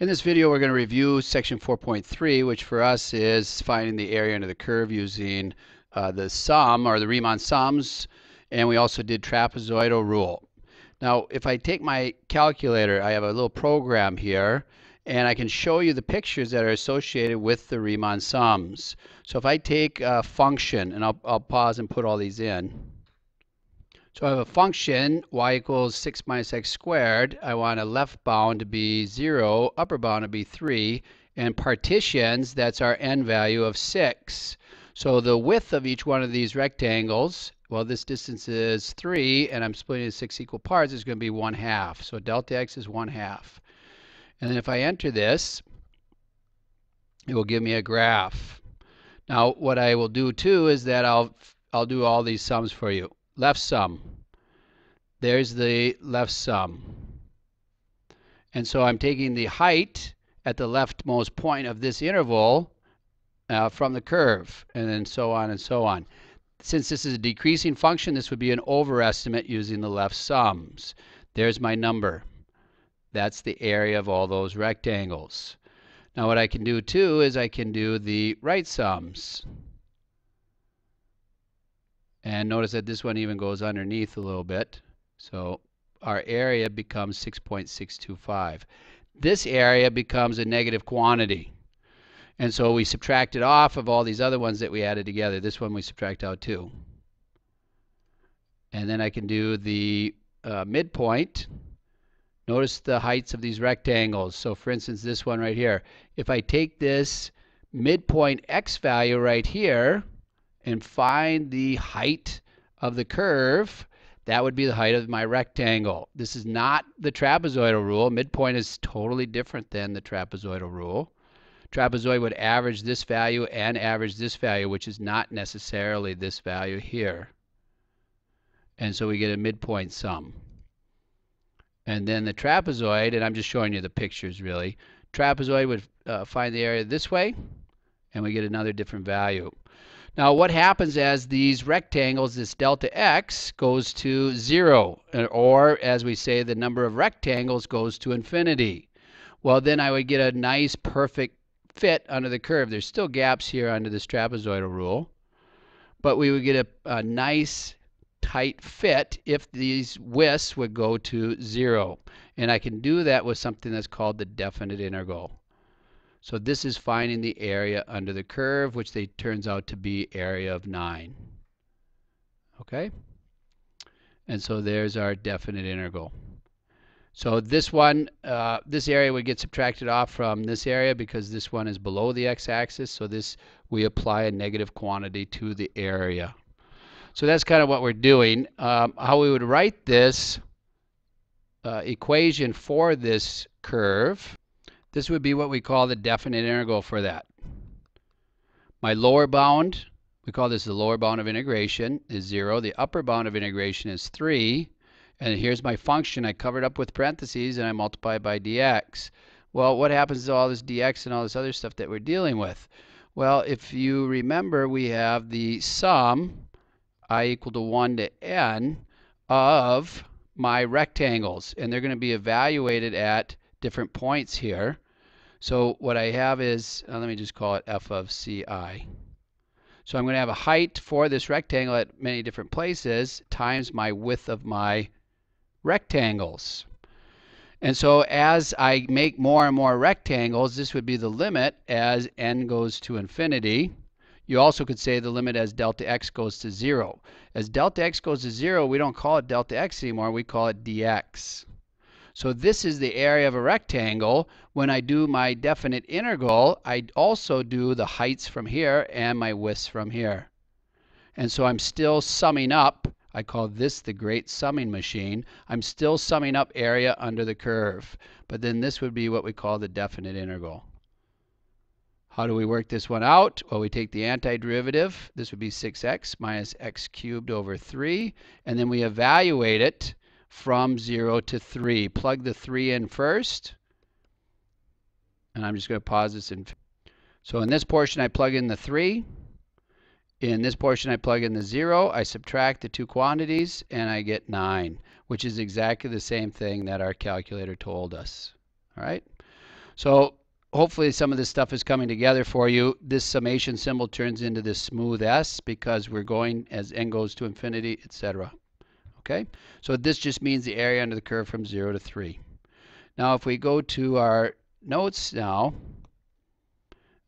In this video, we're going to review section 4.3, which for us is finding the area under the curve using uh, the sum or the Riemann sums, and we also did trapezoidal rule. Now, if I take my calculator, I have a little program here, and I can show you the pictures that are associated with the Riemann sums. So if I take a function, and I'll, I'll pause and put all these in. So I have a function, y equals 6 minus x squared. I want a left bound to be 0, upper bound to be 3, and partitions, that's our n value of 6. So the width of each one of these rectangles, well this distance is 3, and I'm splitting it 6 equal parts, is going to be 1 half. So delta x is 1 half. And then if I enter this, it will give me a graph. Now what I will do too is that I'll, I'll do all these sums for you left sum. There's the left sum. And so I'm taking the height at the leftmost point of this interval uh, from the curve, and then so on and so on. Since this is a decreasing function, this would be an overestimate using the left sums. There's my number. That's the area of all those rectangles. Now what I can do too is I can do the right sums. And notice that this one even goes underneath a little bit. So our area becomes 6.625. This area becomes a negative quantity. And so we subtract it off of all these other ones that we added together. This one we subtract out too. And then I can do the uh, midpoint. Notice the heights of these rectangles. So for instance, this one right here. If I take this midpoint x value right here, and find the height of the curve, that would be the height of my rectangle. This is not the trapezoidal rule. Midpoint is totally different than the trapezoidal rule. Trapezoid would average this value and average this value, which is not necessarily this value here. And so we get a midpoint sum. And then the trapezoid, and I'm just showing you the pictures really, trapezoid would uh, find the area this way, and we get another different value. Now what happens as these rectangles, this delta x goes to zero, or as we say, the number of rectangles goes to infinity. Well, then I would get a nice perfect fit under the curve. There's still gaps here under this trapezoidal rule, but we would get a, a nice tight fit if these widths would go to zero. And I can do that with something that's called the definite integral. So this is finding the area under the curve, which they, turns out to be area of 9. Okay? And so there's our definite integral. So this one, uh, this area would get subtracted off from this area because this one is below the x-axis. So this, we apply a negative quantity to the area. So that's kind of what we're doing. Um, how we would write this uh, equation for this curve this would be what we call the definite integral for that. My lower bound, we call this the lower bound of integration, is 0. The upper bound of integration is 3. And here's my function. I covered up with parentheses and I multiply by dx. Well, what happens to all this dx and all this other stuff that we're dealing with? Well, if you remember, we have the sum, i equal to 1 to n, of my rectangles. And they're going to be evaluated at different points here. So what I have is, uh, let me just call it f of ci. So I'm going to have a height for this rectangle at many different places times my width of my rectangles. And so as I make more and more rectangles, this would be the limit as n goes to infinity. You also could say the limit as delta x goes to 0. As delta x goes to 0, we don't call it delta x anymore, we call it dx. So this is the area of a rectangle. When I do my definite integral, I also do the heights from here and my widths from here. And so I'm still summing up. I call this the great summing machine. I'm still summing up area under the curve. But then this would be what we call the definite integral. How do we work this one out? Well, we take the antiderivative. This would be 6x minus x cubed over 3. And then we evaluate it from 0 to 3. Plug the 3 in first. And I'm just going to pause this. In. So in this portion, I plug in the 3. In this portion, I plug in the 0. I subtract the two quantities, and I get 9, which is exactly the same thing that our calculator told us. All right? So hopefully some of this stuff is coming together for you. This summation symbol turns into this smooth S because we're going as n goes to infinity, etc. Okay, so this just means the area under the curve from 0 to 3. Now if we go to our notes now,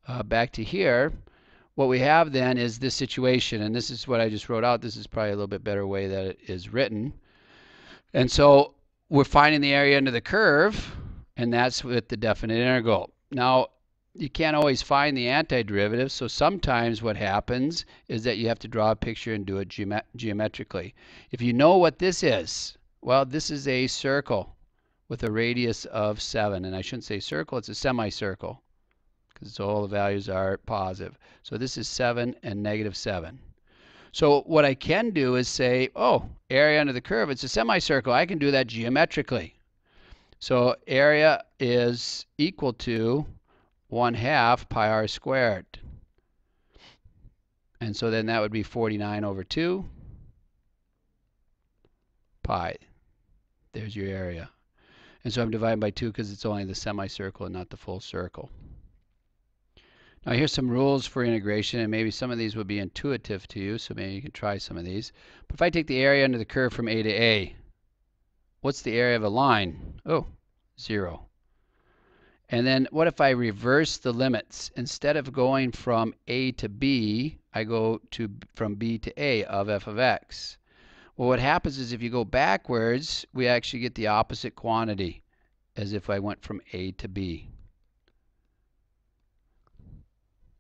uh, back to here, what we have then is this situation, and this is what I just wrote out. This is probably a little bit better way that it is written. And so we're finding the area under the curve, and that's with the definite integral. Now, you can't always find the antiderivative, so sometimes what happens is that you have to draw a picture and do it geomet geometrically. If you know what this is, well, this is a circle with a radius of 7. And I shouldn't say circle, it's a semicircle because all the values are positive. So this is 7 and negative 7. So what I can do is say, oh, area under the curve, it's a semicircle. I can do that geometrically. So area is equal to 1 half pi r squared. And so then that would be 49 over 2 pi. There's your area. And so I'm dividing by 2 because it's only the semicircle and not the full circle. Now here's some rules for integration, and maybe some of these will be intuitive to you, so maybe you can try some of these. But if I take the area under the curve from A to A, what's the area of a line? Oh, zero. And then what if I reverse the limits? Instead of going from A to B, I go to from B to A of f of x. Well, what happens is if you go backwards, we actually get the opposite quantity as if I went from A to B.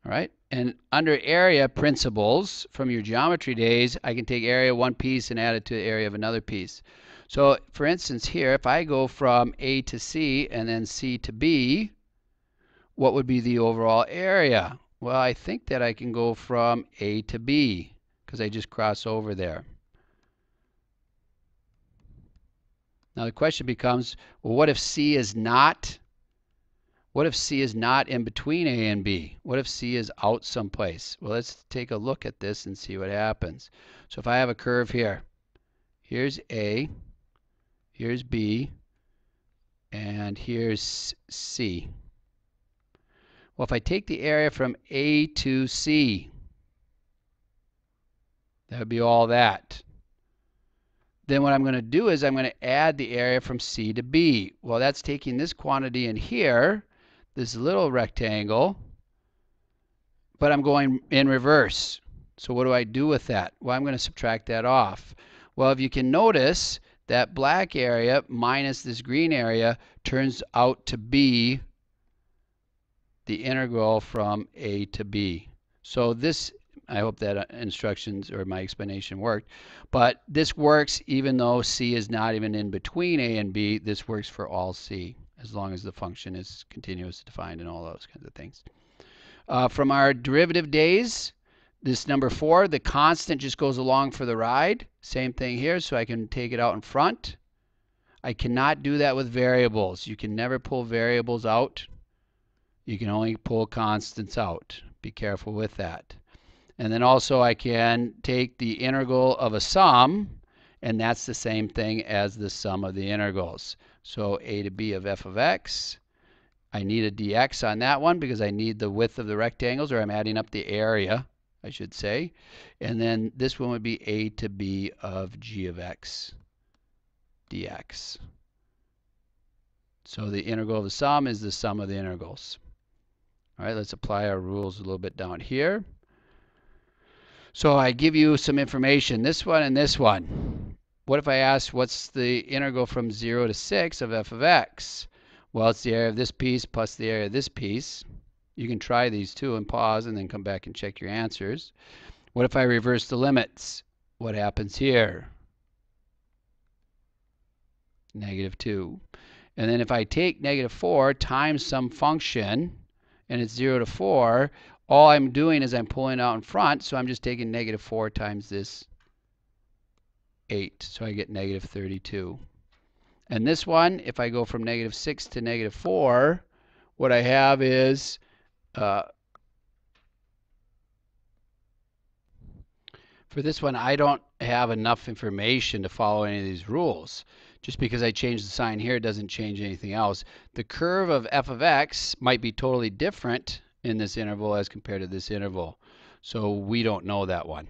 All right, and under area principles from your geometry days, I can take area one piece and add it to the area of another piece. So for instance here, if I go from A to C and then C to B, what would be the overall area? Well, I think that I can go from A to B because I just cross over there. Now the question becomes, well, what if C is not what if C is not in between A and B? What if C is out someplace? Well, let's take a look at this and see what happens. So if I have a curve here, here's A, here's B, and here's C. Well, if I take the area from A to C, that would be all that. Then what I'm going to do is I'm going to add the area from C to B. Well, that's taking this quantity in here this little rectangle, but I'm going in reverse. So what do I do with that? Well, I'm going to subtract that off. Well, if you can notice, that black area minus this green area turns out to be the integral from A to B. So this, I hope that uh, instructions or my explanation worked, but this works even though C is not even in between A and B, this works for all C as long as the function is continuous defined and all those kinds of things. Uh, from our derivative days, this number four, the constant just goes along for the ride. Same thing here, so I can take it out in front. I cannot do that with variables. You can never pull variables out. You can only pull constants out. Be careful with that. And then also I can take the integral of a sum, and that's the same thing as the sum of the integrals. So a to b of f of x. I need a dx on that one because I need the width of the rectangles, or I'm adding up the area, I should say. And then this one would be a to b of g of x dx. So the integral of the sum is the sum of the integrals. All right, let's apply our rules a little bit down here. So I give you some information, this one and this one. What if I ask what's the integral from 0 to 6 of f of x? Well, it's the area of this piece plus the area of this piece. You can try these two and pause and then come back and check your answers. What if I reverse the limits? What happens here? Negative 2. And then if I take negative 4 times some function, and it's 0 to 4, all I'm doing is I'm pulling out in front, so I'm just taking negative 4 times this 8. So I get negative 32. And this one, if I go from negative 6 to negative 4, what I have is uh, for this one, I don't have enough information to follow any of these rules. Just because I change the sign here doesn't change anything else. The curve of f of x might be totally different in this interval as compared to this interval. So we don't know that one.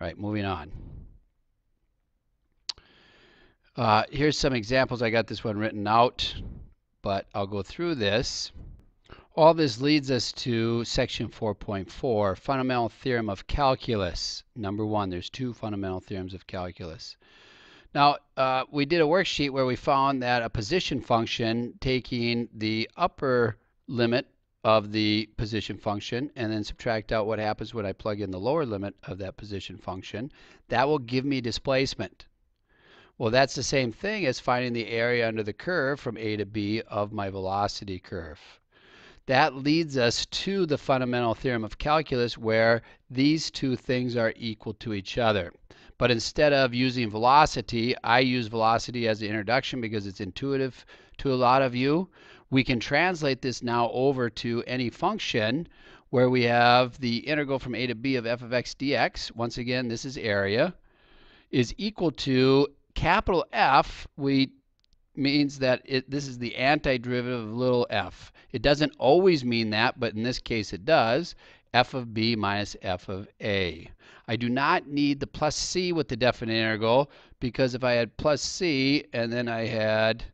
All right, moving on. Uh, here's some examples. I got this one written out, but I'll go through this. All this leads us to section 4.4, fundamental theorem of calculus. Number one, there's two fundamental theorems of calculus. Now, uh, we did a worksheet where we found that a position function taking the upper limit of the position function and then subtract out what happens when I plug in the lower limit of that position function, that will give me displacement. Well, that's the same thing as finding the area under the curve from A to B of my velocity curve. That leads us to the fundamental theorem of calculus where these two things are equal to each other. But instead of using velocity, I use velocity as the introduction because it's intuitive to a lot of you. We can translate this now over to any function where we have the integral from a to b of f of x dx. Once again, this is area, is equal to capital F, we means that it, this is the antiderivative of little f. It doesn't always mean that, but in this case it does. f of b minus f of a. I do not need the plus c with the definite integral because if I had plus c and then I had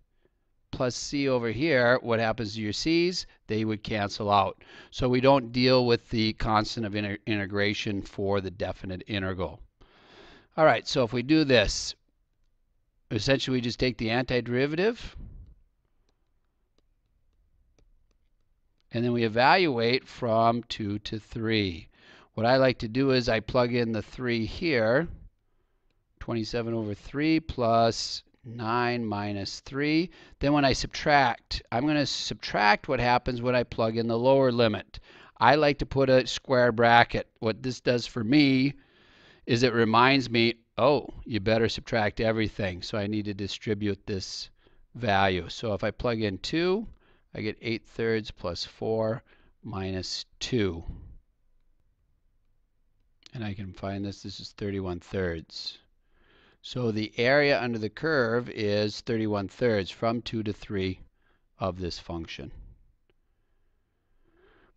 plus c over here, what happens to your c's? They would cancel out. So we don't deal with the constant of integration for the definite integral. All right, so if we do this, essentially we just take the antiderivative and then we evaluate from 2 to 3. What I like to do is I plug in the 3 here, 27 over 3 plus 9 minus 3. Then when I subtract, I'm going to subtract what happens when I plug in the lower limit. I like to put a square bracket. What this does for me is it reminds me, oh, you better subtract everything. So I need to distribute this value. So if I plug in 2, I get 8 thirds plus 4 minus 2. And I can find this. This is 31 thirds. So the area under the curve is 31 thirds from 2 to 3 of this function.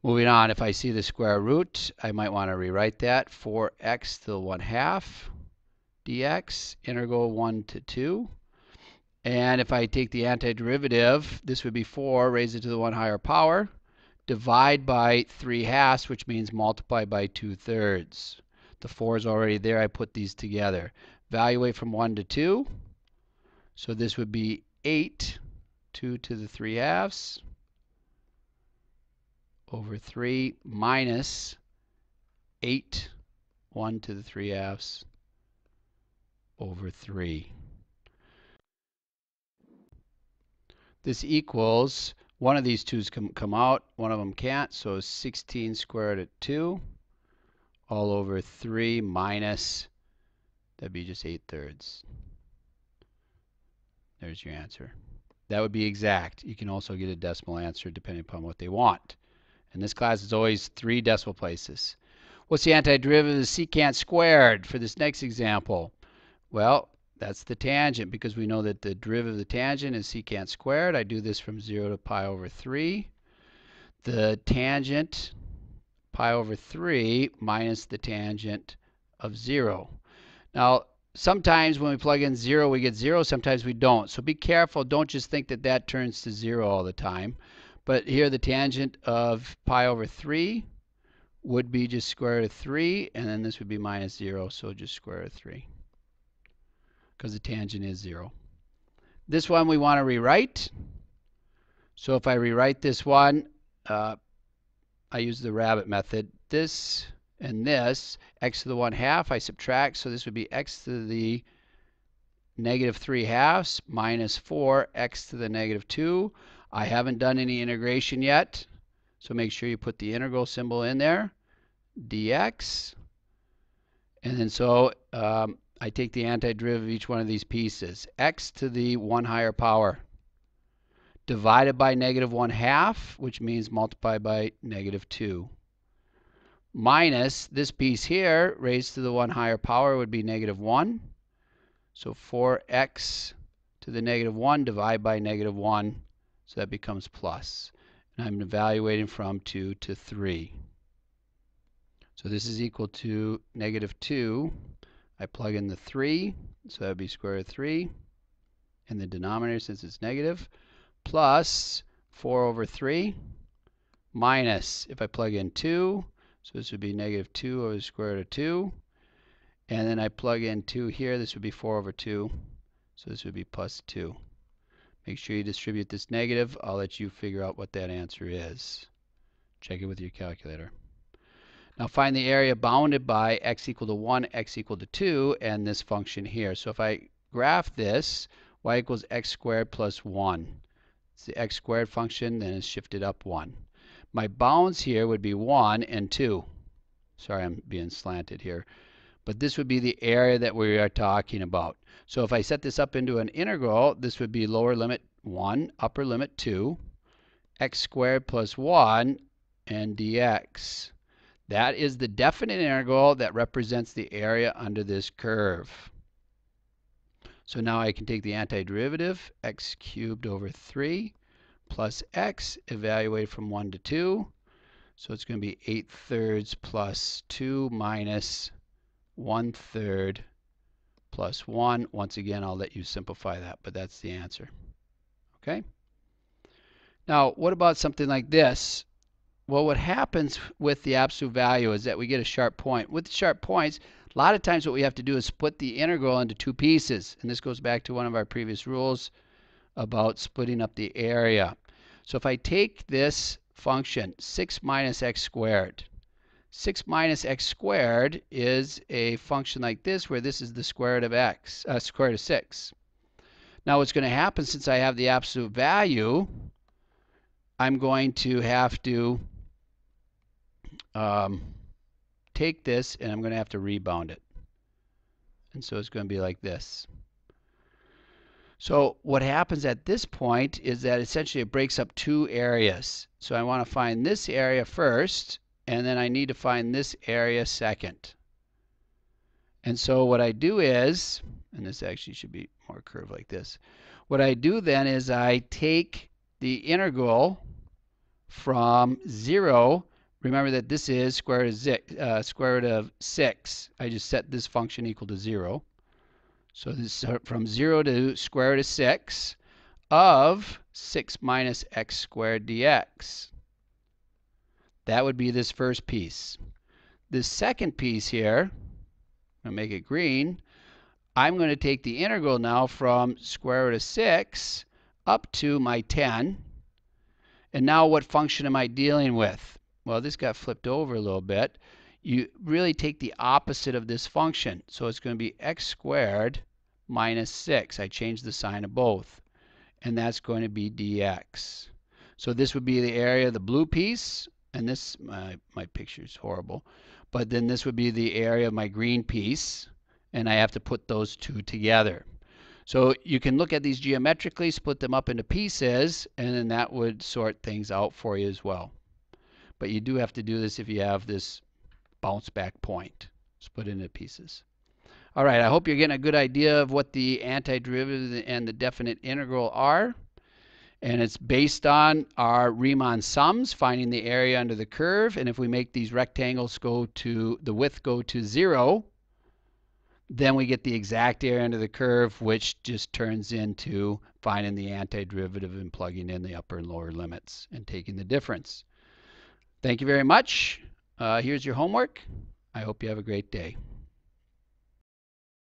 Moving on, if I see the square root, I might want to rewrite that. 4x to the 1 half dx, integral 1 to 2. And if I take the antiderivative, this would be 4 raised to the 1 higher power, divide by 3 halves, which means multiply by 2 thirds. The 4 is already there. I put these together. Evaluate from 1 to 2. So this would be 8, 2 to the 3 halves over 3 minus 8, 1 to the 3 halves over 3. This equals, one of these twos come, come out, one of them can't, so 16 squared at 2 all over 3 minus, that'd be just 8 thirds. There's your answer. That would be exact. You can also get a decimal answer depending upon what they want. And this class, is always three decimal places. What's the antiderivative of secant squared for this next example? Well, that's the tangent because we know that the derivative of the tangent is secant squared. I do this from 0 to pi over 3. The tangent pi over 3 minus the tangent of 0. Now, sometimes when we plug in 0, we get 0. Sometimes we don't. So be careful. Don't just think that that turns to 0 all the time. But here the tangent of pi over 3 would be just square root of 3, and then this would be minus 0, so just square root of 3, because the tangent is 0. This one we want to rewrite. So if I rewrite this one, uh, I use the rabbit method. This and this, x to the 1 half, I subtract, so this would be x to the negative 3 halves minus 4, x to the negative 2. I haven't done any integration yet, so make sure you put the integral symbol in there, dx. And then so um, I take the antiderivative of each one of these pieces. x to the 1 higher power divided by negative 1 half, which means multiplied by negative 2, minus this piece here raised to the 1 higher power would be negative 1. So 4x to the negative 1 divided by negative 1. So that becomes plus. And I'm evaluating from 2 to 3. So this is equal to negative 2. I plug in the 3, so that would be square root of 3 in the denominator since it's negative, plus 4 over 3 minus, if I plug in 2, so this would be negative 2 over the square root of 2. And then I plug in 2 here, this would be 4 over 2. So this would be plus 2. Make sure you distribute this negative. I'll let you figure out what that answer is. Check it with your calculator. Now find the area bounded by x equal to 1, x equal to 2, and this function here. So if I graph this, y equals x squared plus 1. It's the x squared function, then it's shifted up 1. My bounds here would be 1 and 2. Sorry, I'm being slanted here. But this would be the area that we are talking about. So if I set this up into an integral, this would be lower limit 1, upper limit 2, x squared plus 1, and dx. That is the definite integral that represents the area under this curve. So now I can take the antiderivative, x cubed over 3 plus x, evaluate from 1 to 2. So it's going to be 8 thirds plus 2 minus 1 third plus 1. Once again, I'll let you simplify that, but that's the answer. Okay? Now, what about something like this? Well, what happens with the absolute value is that we get a sharp point. With sharp points, a lot of times what we have to do is split the integral into two pieces. And this goes back to one of our previous rules about splitting up the area. So if I take this function, 6 minus x squared, 6 minus x squared is a function like this where this is the square root of x, uh, square root of 6. Now what's going to happen since I have the absolute value, I'm going to have to um, take this and I'm going to have to rebound it. And so it's going to be like this. So what happens at this point is that essentially it breaks up two areas. So I want to find this area first, and then I need to find this area second. And so what I do is, and this actually should be more curved like this. What I do then is I take the integral from 0 Remember that this is square root, of, six, uh, square root of 6. I just set this function equal to 0. So this is from 0 to square root of 6 of 6 minus x squared dx. That would be this first piece. This second piece here, I'm going to make it green, I'm going to take the integral now from square root of 6 up to my 10. And now what function am I dealing with? Well, this got flipped over a little bit. You really take the opposite of this function. So it's going to be x squared minus 6. I changed the sign of both. And that's going to be dx. So this would be the area of the blue piece. And this, my, my picture is horrible. But then this would be the area of my green piece. And I have to put those two together. So you can look at these geometrically, split them up into pieces, and then that would sort things out for you as well. But you do have to do this if you have this bounce back point split into pieces. All right, I hope you're getting a good idea of what the antiderivative and the definite integral are. And it's based on our Riemann sums, finding the area under the curve. And if we make these rectangles go to, the width go to zero, then we get the exact area under the curve, which just turns into finding the antiderivative and plugging in the upper and lower limits and taking the difference. Thank you very much. Uh, here's your homework. I hope you have a great day.